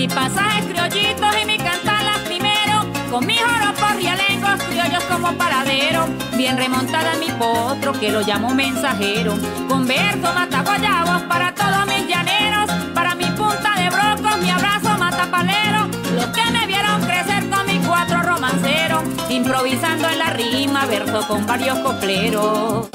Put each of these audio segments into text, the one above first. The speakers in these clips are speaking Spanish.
mis pasajes criollitos y mi canta lastimero, con mis por rialengos criollos como paradero, bien remontada mi potro que lo llamo mensajero, con verso mata guayabos para todos mis llaneros, para mi punta de brocos, mi abrazo mata palero, los que me vieron crecer con mis cuatro romanceros, improvisando en la rima, verso con varios copleros.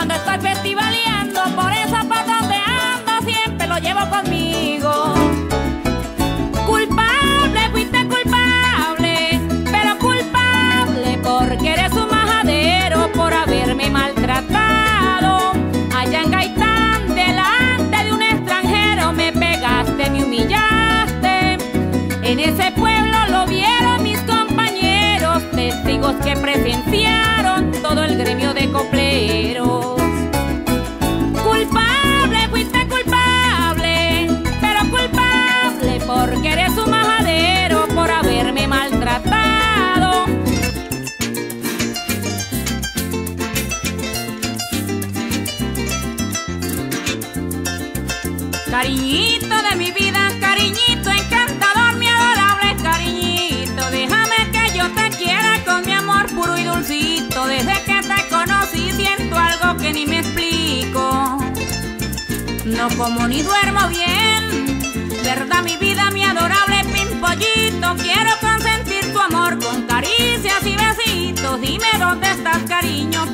Cuando estoy festivaleando, como ni duermo bien, verdad mi vida, mi adorable pimpollito. Quiero consentir tu amor con caricias y besitos. Dime dónde estás, cariño,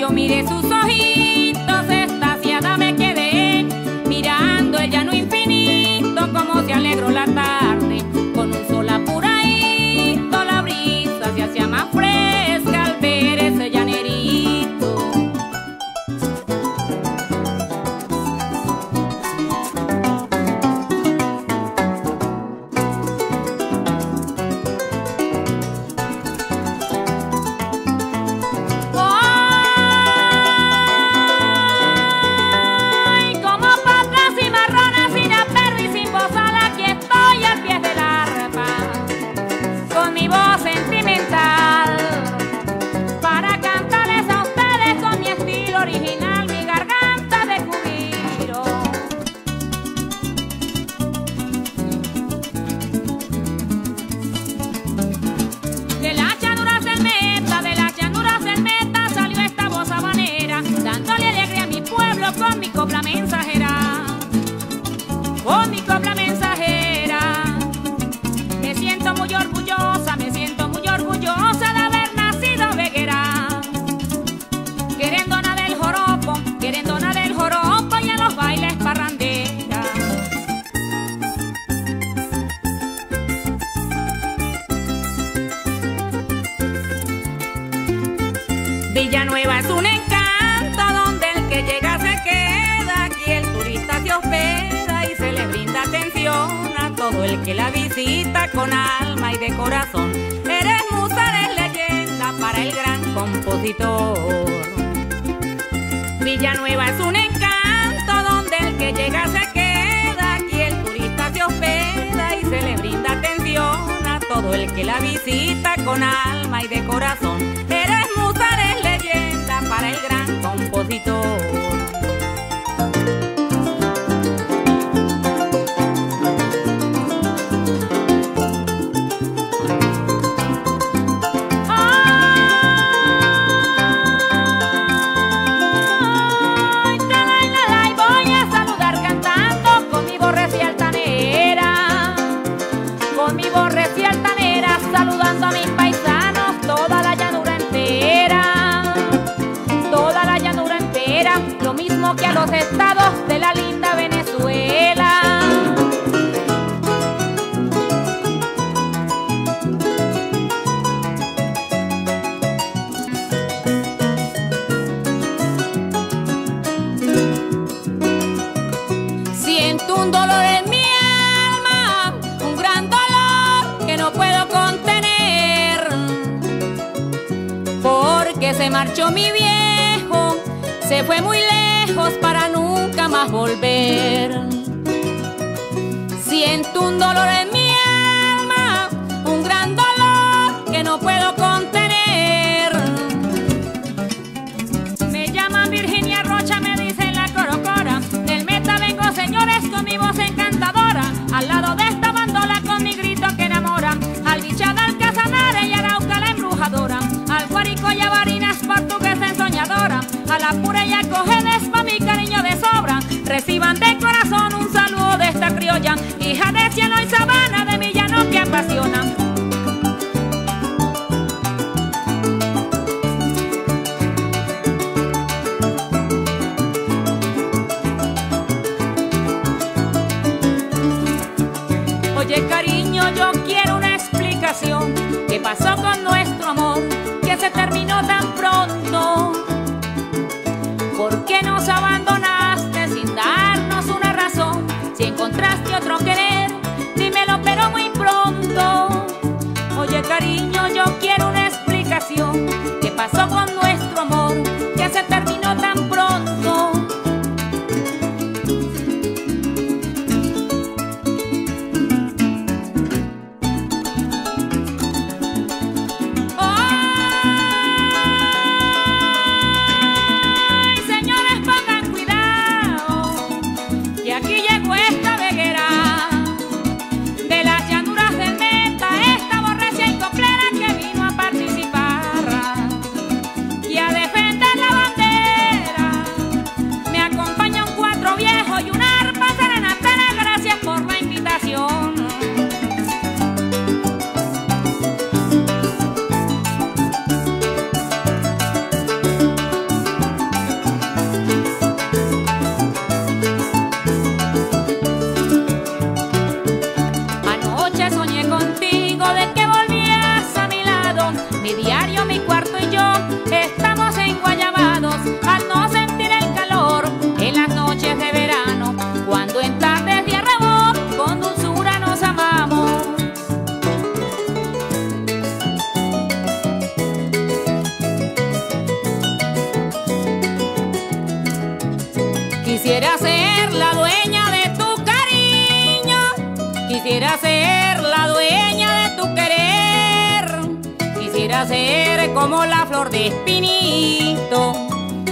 yo miré sus ojitos, Con mi copla mensajera. Me siento muy orgullosa, me siento muy orgullosa de haber nacido veguera. Querendona del joropo, querendona del joropo y en los bailes parrandera. Villanueva es un encanto donde el que llega se queda. Aquí el turista se hospeda atención a todo el que la visita con alma y de corazón. Eres musa, eres leyenda para el gran compositor. Villanueva es un encanto donde el que llega se queda. Aquí el turista se hospeda y se le brinda atención a todo el que la visita con alma y de corazón. Eres musa, eres leyenda para el gran compositor. marchó mi viejo, se fue muy lejos para nunca más volver. Siento un dolor en lleno y sabana. now. Quisiera ser la dueña de tu querer, quisiera ser como la flor de espinito,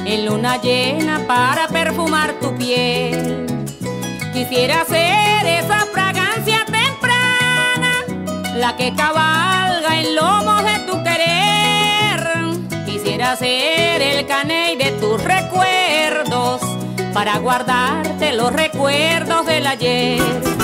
en luna llena para perfumar tu piel. Quisiera ser esa fragancia temprana, la que cabalga en lomos de tu querer. Quisiera ser el caney de tus recuerdos, para guardarte los recuerdos del ayer.